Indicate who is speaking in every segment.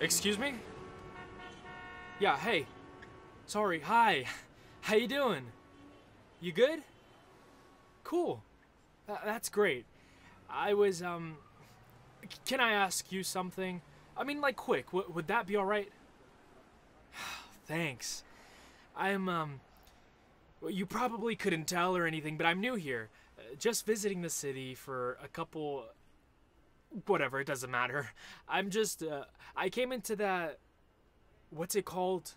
Speaker 1: Excuse me? Yeah, hey. Sorry, hi. How you doing? You good? Cool. Tha- that's great. I was, um... Can I ask you something? I mean, like, quick. W- would that be alright? Thanks. I'm, um... You probably couldn't tell or anything, but I'm new here. Uh, Just visiting the city for a couple whatever, it doesn't matter. I'm just, uh, I came into that, what's it called?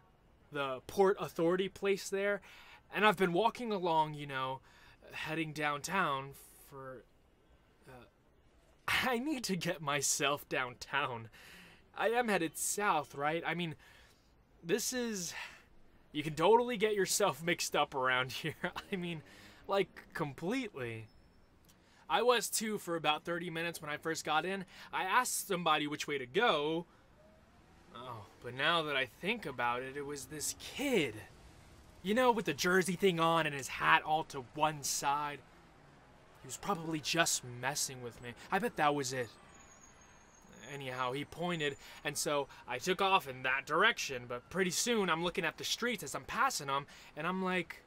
Speaker 1: The Port Authority place there, and I've been walking along, you know, heading downtown for, uh, I need to get myself downtown. I am headed south, right? I mean, this is, you can totally get yourself mixed up around here. I mean, like, completely. I was too for about 30 minutes when I first got in. I asked somebody which way to go. Oh, but now that I think about it, it was this kid. You know, with the jersey thing on and his hat all to one side. He was probably just messing with me. I bet that was it. Anyhow, he pointed, and so I took off in that direction, but pretty soon I'm looking at the streets as I'm passing them, and I'm like,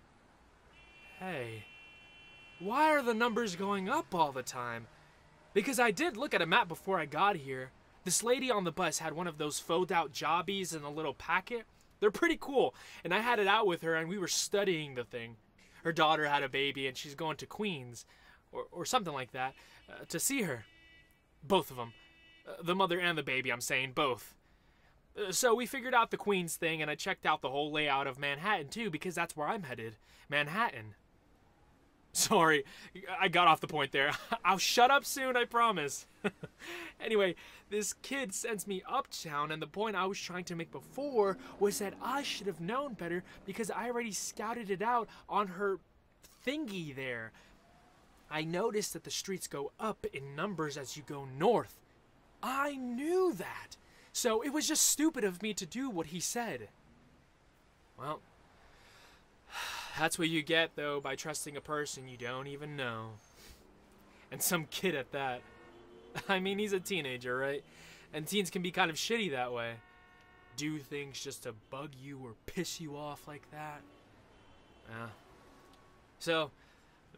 Speaker 1: hey. Why are the numbers going up all the time? Because I did look at a map before I got here. This lady on the bus had one of those folded out jobbies in a little packet. They're pretty cool, and I had it out with her and we were studying the thing. Her daughter had a baby and she's going to Queens, or, or something like that, uh, to see her. Both of them. Uh, the mother and the baby, I'm saying, both. Uh, so we figured out the Queens thing and I checked out the whole layout of Manhattan too because that's where I'm headed. Manhattan. Sorry, I got off the point there. I'll shut up soon, I promise. anyway, this kid sends me uptown, and the point I was trying to make before was that I should have known better because I already scouted it out on her thingy there. I noticed that the streets go up in numbers as you go north. I knew that. So it was just stupid of me to do what he said. Well, that's what you get, though, by trusting a person you don't even know. And some kid at that. I mean, he's a teenager, right? And teens can be kind of shitty that way. Do things just to bug you or piss you off like that. Yeah. So,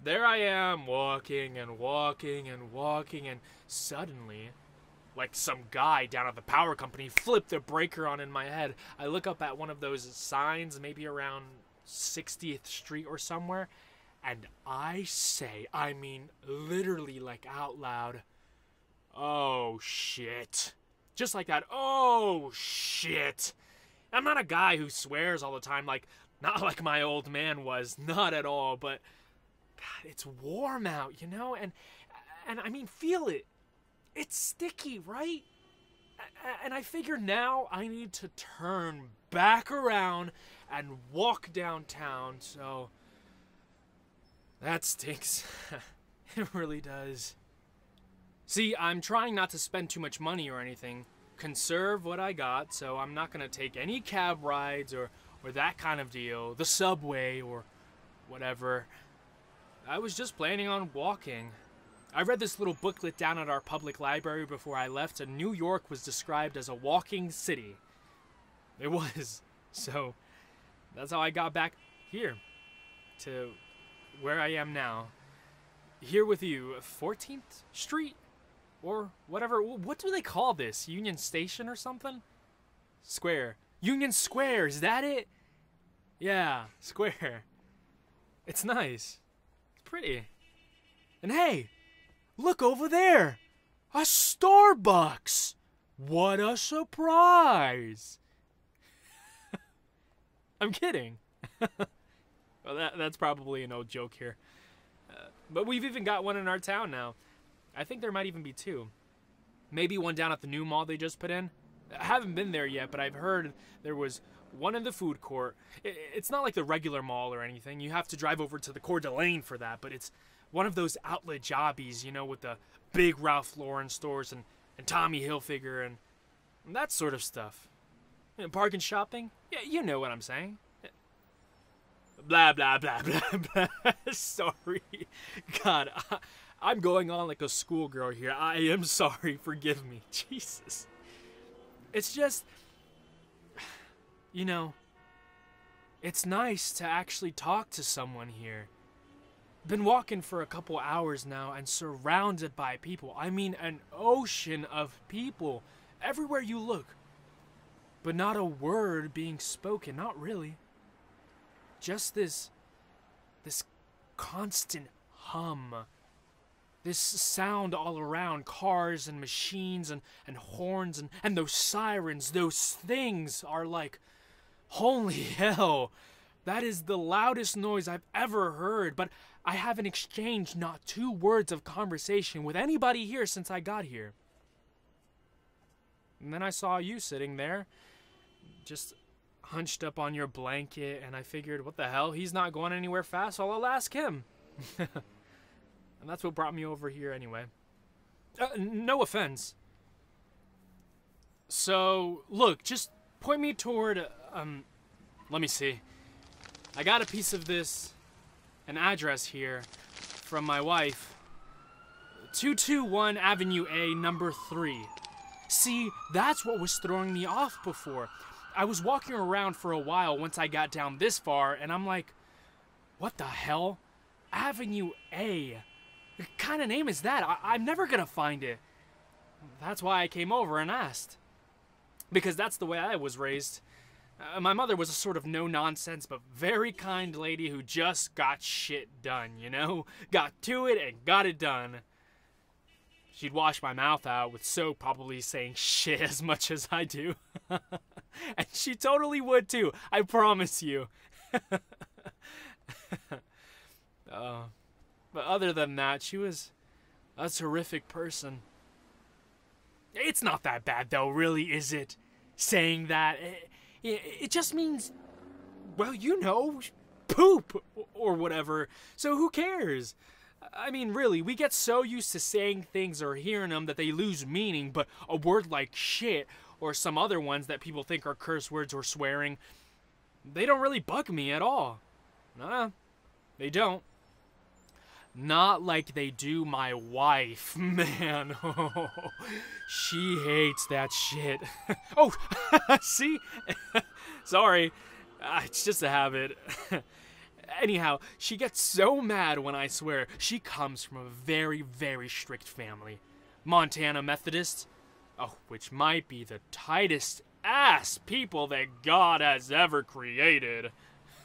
Speaker 1: there I am, walking and walking and walking, and suddenly, like some guy down at the power company flipped the breaker on in my head. I look up at one of those signs, maybe around 60th Street or somewhere, and I say, I mean, literally, like out loud, oh shit. Just like that, oh shit. I'm not a guy who swears all the time, like, not like my old man was, not at all, but God, it's warm out, you know? And, and I mean, feel it. It's sticky, right? And I figure now I need to turn back around and walk downtown, so that stinks. it really does. See, I'm trying not to spend too much money or anything. Conserve what I got, so I'm not gonna take any cab rides or, or that kind of deal, the subway or whatever. I was just planning on walking. I read this little booklet down at our public library before I left, and New York was described as a walking city. It was. So, that's how I got back here to where I am now. Here with you, 14th Street? Or whatever. What do they call this? Union Station or something? Square. Union Square, is that it? Yeah, square. It's nice. It's pretty. And hey, look over there! A Starbucks! What a surprise! I'm kidding. well, that, that's probably an old joke here. Uh, but we've even got one in our town now. I think there might even be two. Maybe one down at the new mall they just put in. I haven't been there yet, but I've heard there was one in the food court. I- It's not like the regular mall or anything. You have to drive over to the Coeur d'Alene for that, but it's one of those outlet jobbies, you know, with the big Ralph Lauren stores and, and Tommy Hilfiger and, and that sort of stuff. Bargain shopping? Yeah, you know what I'm saying. Blah, blah, blah, blah, blah. sorry. God, I, I'm going on like a schoolgirl here. I am sorry. Forgive me. Jesus. It's just, you know, it's nice to actually talk to someone here. Been walking for a couple hours now and surrounded by people. I mean, an ocean of people everywhere you look. But not a word being spoken, not really. Just this this constant hum. This sound all around cars and machines and, and horns and, and those sirens, those things are like, holy hell, that is the loudest noise I've ever heard. But I haven't exchanged not two words of conversation with anybody here since I got here. And then I saw you sitting there, just hunched up on your blanket, and I figured, what the hell? He's not going anywhere fast, so I'll ask him. and that's what brought me over here anyway. Uh, no offense. So, look, just point me toward, um, let me see. I got a piece of this, an address here, from my wife. 221 Avenue A, number 3. See, that's what was throwing me off before. I was walking around for a while once I got down this far, and I'm like, what the hell? Avenue A? What kind of name is that? I- I'm never gonna find it. That's why I came over and asked. Because that's the way I was raised. Uh, my mother was a sort of no nonsense but very kind lady who just got shit done, you know? Got to it and got it done. She'd wash my mouth out with soap, probably saying shit as much as I do. and she totally would too, I promise you. uh, but other than that, she was a terrific person. It's not that bad, though, really, is it? Saying that. It, it just means, well, you know, poop or whatever. So who cares? I mean, really, we get so used to saying things or hearing them that they lose meaning, but a word like shit or some other ones that people think are curse words or swearing, they don't really bug me at all. Nah, they don't. Not like they do my wife, man. She hates that shit. oh, see? Sorry. Uh, it's just a habit. Anyhow, she gets so mad when I swear. She comes from a very, very strict family. Montana Methodists. Oh, which might be the tightest ass people that God has ever created.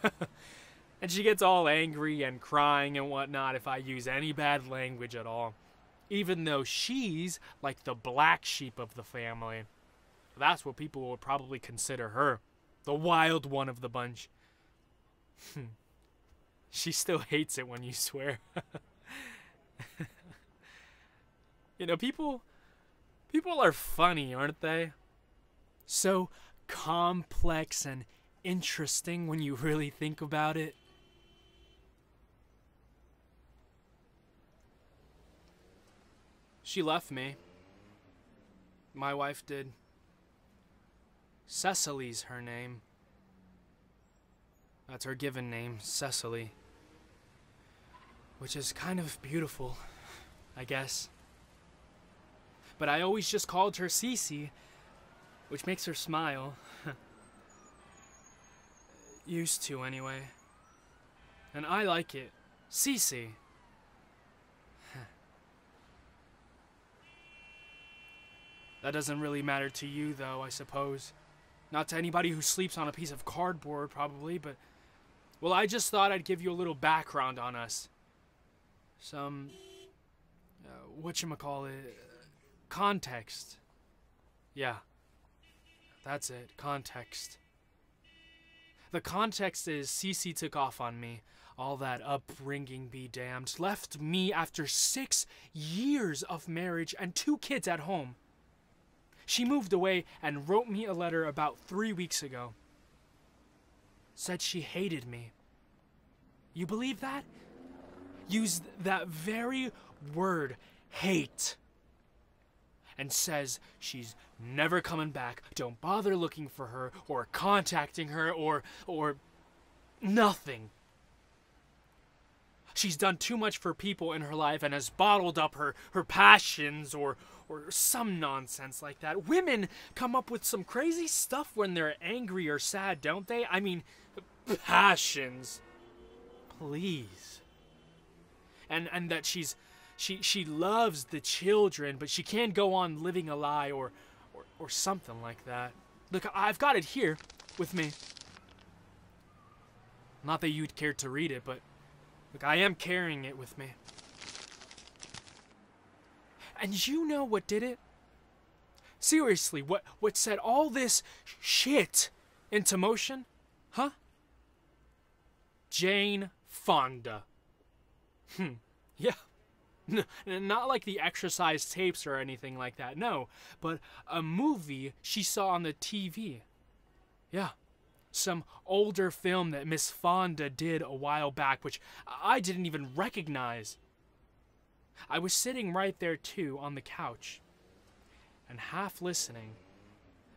Speaker 1: and she gets all angry and crying and whatnot if I use any bad language at all. Even though she's like the black sheep of the family. That's what people would probably consider her. The wild one of the bunch. Hmm. she still hates it when you swear. you know, people people are funny, aren't they? So complex and interesting when you really think about it. She left me. My wife did. Cecily's her name. That's her given name, Cecily. Which is kind of beautiful, I guess. But I always just called her Cece, which makes her smile. Used to, anyway. And I like it. Cece. That doesn't really matter to you, though, I suppose. Not to anybody who sleeps on a piece of cardboard, probably, but. Well, I just thought I'd give you a little background on us. Some. Uh, whatchamacallit. Context. Yeah. That's it. Context. The context is Cece took off on me. All that upbringing be damned. Left me after six years of marriage and two kids at home. She moved away and wrote me a letter about three weeks ago. Said she hated me. You believe that? Used that very word, hate. And says she's never coming back. Don't bother looking for her or contacting her or or nothing. She's done too much for people in her life and has bottled up her, her passions or or some nonsense like that. Women come up with some crazy stuff when they're angry or sad, don't they? I mean, passions. Please. And and that she's she she loves the children, but she can't go on living a lie or or, or something like that. Look, I've got it here with me. Not that you'd care to read it, but look, I am carrying it with me. And you know what did it? Seriously, what what set all this shit into motion? Huh? Jane Fonda. Hmm. Yeah. Not like the exercise tapes or anything like that. No, but a movie she saw on the TV. Yeah. Some older film that Miss Fonda did a while back, which I didn't even recognize. I was sitting right there too on the couch and half listening.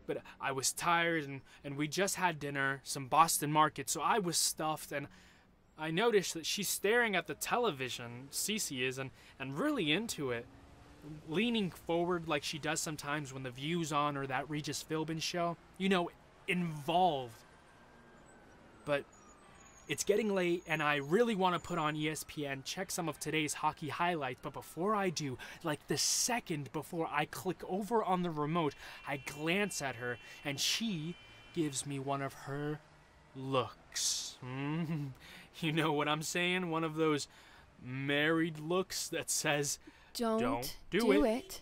Speaker 1: But I was tired and, and we just had dinner, some Boston market, so I was stuffed and I noticed that she's staring at the television, Cece is, and, and really into it. Leaning forward like she does sometimes when the view's on or that Regis Philbin show. You know, involved. But it's getting late, and I really want to put on ESPN, check some of today's hockey highlights. But before I do, like the second before I click over on the remote, I glance at her, and she gives me one of her looks. Mm, you know what I'm saying? One of those married looks that says,
Speaker 2: Don't,
Speaker 1: Don't do,
Speaker 2: do
Speaker 1: it.
Speaker 2: it.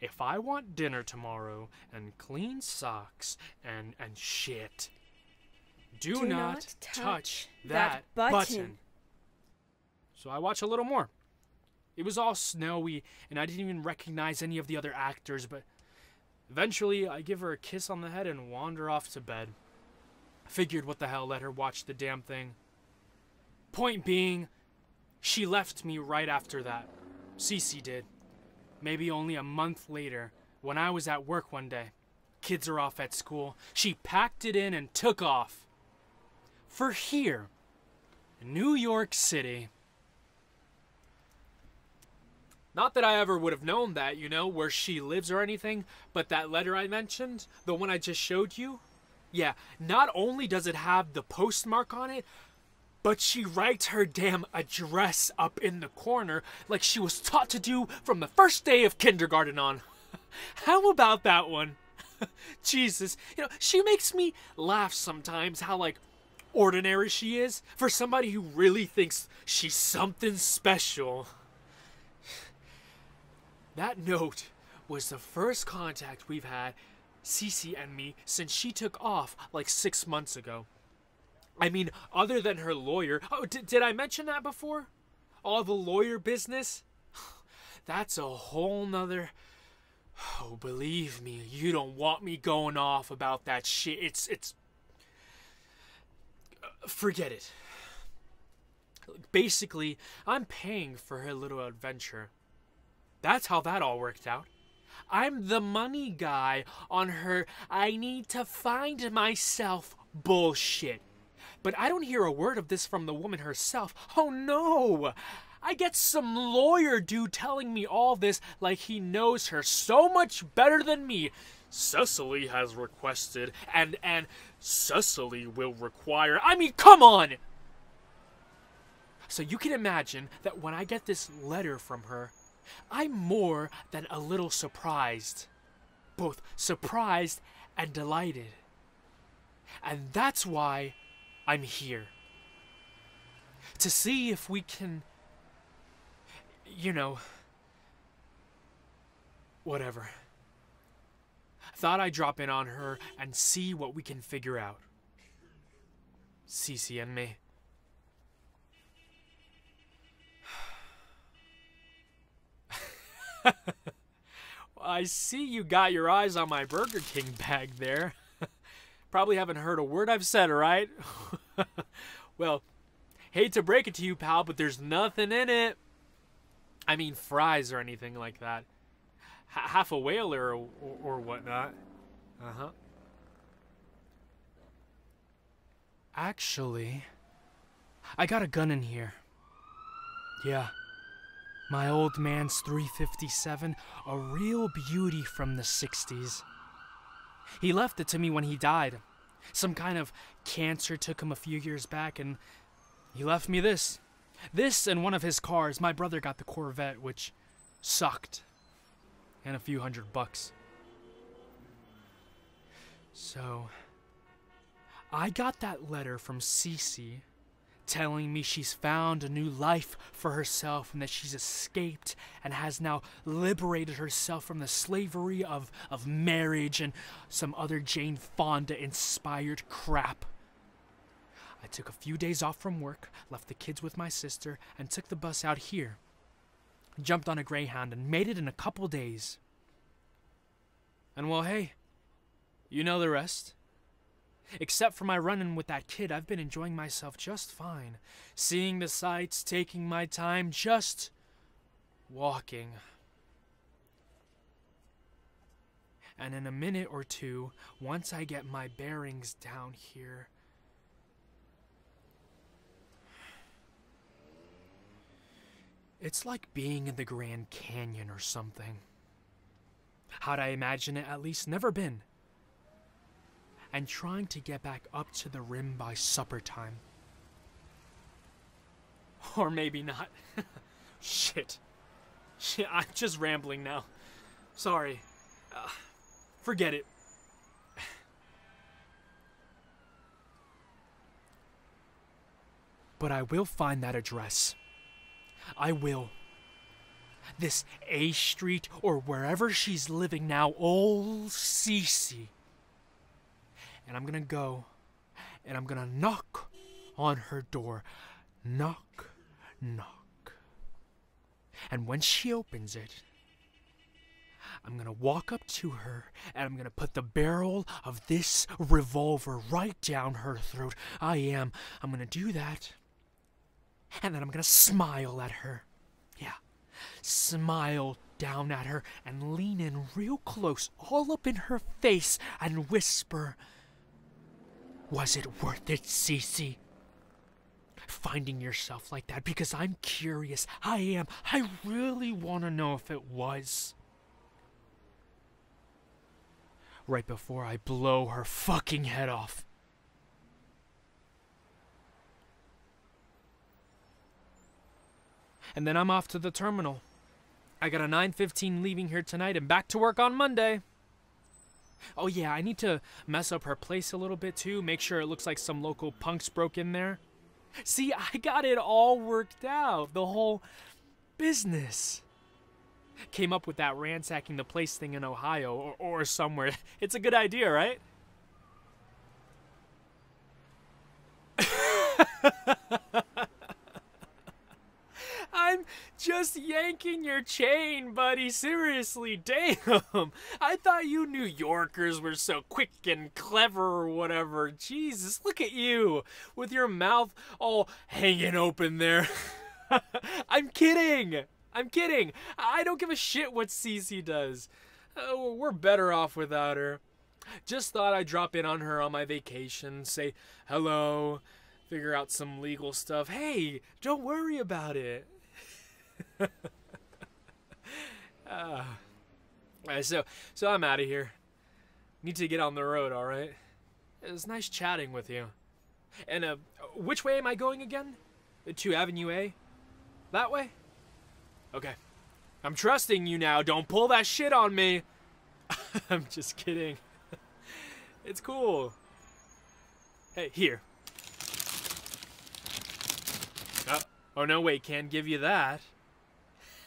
Speaker 1: If I want dinner tomorrow and clean socks and and shit, do,
Speaker 2: Do
Speaker 1: not,
Speaker 2: not
Speaker 1: touch, that,
Speaker 2: that
Speaker 1: button.
Speaker 2: button.
Speaker 1: So I watch a little more. It was all snowy, and I didn't even recognize any of the other actors, but eventually I give her a kiss on the head and wander off to bed. Figured what the hell, let her watch the damn thing. Point being, she left me right after that. Cece did. Maybe only a month later, when I was at work one day. Kids are off at school. She packed it in and took off. For here, New York City. Not that I ever would have known that, you know, where she lives or anything, but that letter I mentioned, the one I just showed you, yeah, not only does it have the postmark on it, but she writes her damn address up in the corner like she was taught to do from the first day of kindergarten on. How about that one? Jesus, you know, she makes me laugh sometimes how, like, ordinary she is for somebody who really thinks she's something special. That note was the first contact we've had, Cece and me, since she took off like six months ago. I mean, other than her lawyer. Oh, d- did I mention that before? All the lawyer business? That's a whole nother. Oh, believe me, you don't want me going off about that shit. It's. it's. Uh, Forget it. Basically, I'm paying for her little adventure. That's how that all worked out. I'm the money guy on her I need to find myself bullshit. But I don't hear a word of this from the woman herself. Oh no! I get some lawyer dude telling me all this like he knows her so much better than me. Cecily has requested, and and Cecily will require. I mean, come on! So you can imagine that when I get this letter from her, I'm more than a little surprised. Both surprised and delighted. And that's why I'm here. To see if we can. You know. Whatever. Thought I'd drop in on her and see what we can figure out. Cece and me. I see you got your eyes on my Burger King bag there. Probably haven't heard a word I've said, right? well, hate to break it to you, pal, but there's nothing in it. I mean, fries or anything like that. H- half a whaler or, or, or whatnot. Uh huh. Actually, I got a gun in here. Yeah. My old man's 357, a real beauty from the 60s. He left it to me when he died. Some kind of cancer took him a few years back, and he left me this. This and one of his cars. My brother got the Corvette, which sucked. And a few hundred bucks. So, I got that letter from Cece telling me she's found a new life for herself and that she's escaped and has now liberated herself from the slavery of, of marriage and some other Jane Fonda inspired crap. I took a few days off from work, left the kids with my sister, and took the bus out here. Jumped on a Greyhound and made it in a couple days. And well, hey, you know the rest. Except for my run in with that kid, I've been enjoying myself just fine. Seeing the sights, taking my time, just walking. And in a minute or two, once I get my bearings down here, it's like being in the Grand Canyon or something. How'd I imagine it at least? Never been and trying to get back up to the rim by supper time. Or maybe not. Shit. Shit, I'm just rambling now. Sorry. Uh, forget it. But I will find that address. I will. This A Street or wherever she's living now, old Cece and I'm gonna go and I'm gonna knock on her door. Knock, knock. And when she opens it, I'm gonna walk up to her and I'm gonna put the barrel of this revolver right down her throat. I am. I'm gonna do that. And then I'm gonna smile at her. Yeah. Smile down at her and lean in real close, all up in her face, and whisper, was it worth it, Cece? Finding yourself like that because I'm curious. I am. I really want to know if it was. Right before I blow her fucking head off. And then I'm off to the terminal. I got a 9:15 leaving here tonight and back to work on Monday. Oh yeah, I need to mess up her place a little bit too, make sure it looks like some local punks broke in there. See, I got it all worked out, the whole business. Came up with that ransacking the place thing in Ohio or, or somewhere. It's a good idea, right? I'm just yanking your chain, buddy. Seriously, damn. I thought you New Yorkers were so quick and clever or whatever. Jesus, look at you with your mouth all hanging open there. I'm kidding. I'm kidding. I don't give a shit what Cece does. Oh, we're better off without her. Just thought I'd drop in on her on my vacation, say hello, figure out some legal stuff. Hey, don't worry about it. uh, so, so I'm out of here. Need to get on the road, all right? It was nice chatting with you. And uh, which way am I going again? To Avenue A? That way? Okay. I'm trusting you now. Don't pull that shit on me. I'm just kidding. it's cool. Hey, here. Oh, oh no, wait, can't give you that.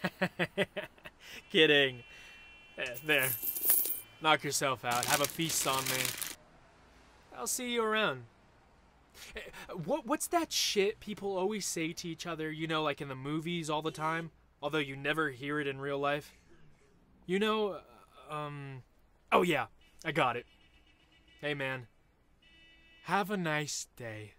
Speaker 1: Kidding. There. Knock yourself out. Have a feast on me. I'll see you around. Eh, what what's that shit people always say to each other, you know, like in the movies all the time, although you never hear it in real life? You know, uh, um Oh yeah, I got it. Hey man. Have a nice day.